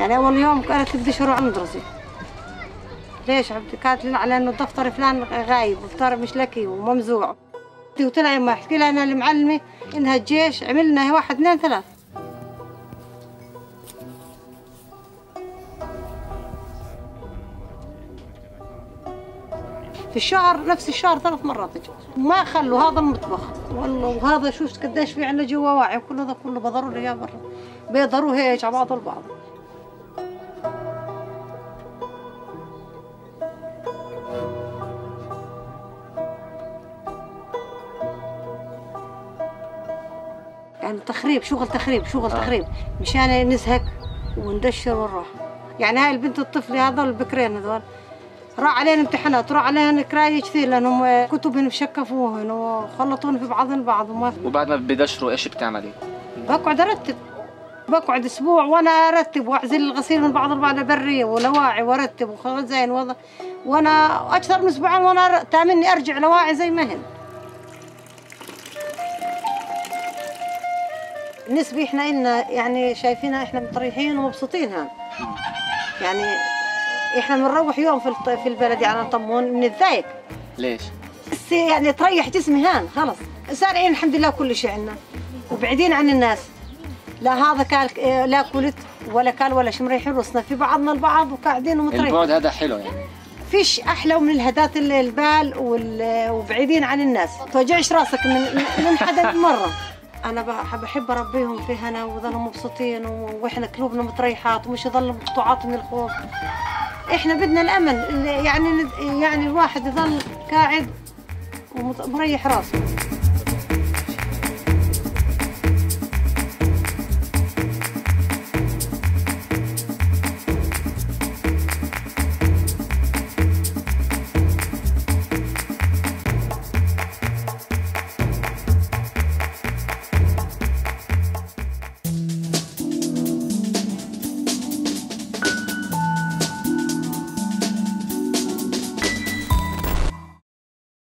يعني أول يوم قالت بدي أروح المدرسة. ليش عبد كانت لنا على إنه الدفتر فلان غايب والدفتر مش لكي وممزوع. قلت لها ما احكي لها أنا المعلمة إنها الجيش عملنا واحد اثنين ثلاث. في الشهر نفس الشهر ثلاث مرات أجي ما خلوا هذا المطبخ. والله وهذا شوف قديش في عندنا جوا واعي كل هذا كله بضروا إياه برا. بيضروا هيك على بعض البعض يعني تخريب شغل تخريب شغل آه. تخريب. مشان نزهق وندشر ونروح. يعني هاي البنت الطفل هذول البكرين هذول راح علينا امتحانات راح علينا كراي كثير لأنهم كتبهم شكفوهن وخلطون في بعضهم بعض. وما وبعد ما بدشروا إيش بتعملي؟ بقعد أرتب. بقعد أسبوع وأنا أرتب وأعزل الغسيل من بعض البعض بريه ولواعي وأرتب وخزين وضع. وأنا أكثر من أسبوعين وأنا تأمني أرجع لواعي زي ما هن. بالنسبة إحنا إلنا يعني شايفينها إحنا مطريحين ومبسوطين هان يعني إحنا بنروح يوم في في البلد يعني نطمون بنتضايق ليش؟ بس يعني تريح جسمي هان خلص سارعين الحمد لله كل شيء عنا وبعيدين عن الناس. لا هذا كال آه، لا كلت ولا كال ولا شيء مريحين راسنا في بعضنا البعض وقاعدين ومطريحين البعد هذا حلو يعني. فيش أحلى من الهدات ال- البال وبعيدين عن الناس. توجعش راسك من من حدا مرة. أنا بحب أربيهم في هنا ويظلوا مبسوطين وإحنا قلوبنا متريحات ومش يضلوا مقطوعات من الخوف. إحنا بدنا الأمل يعني يعني الواحد يظل قاعد ومريح راسه.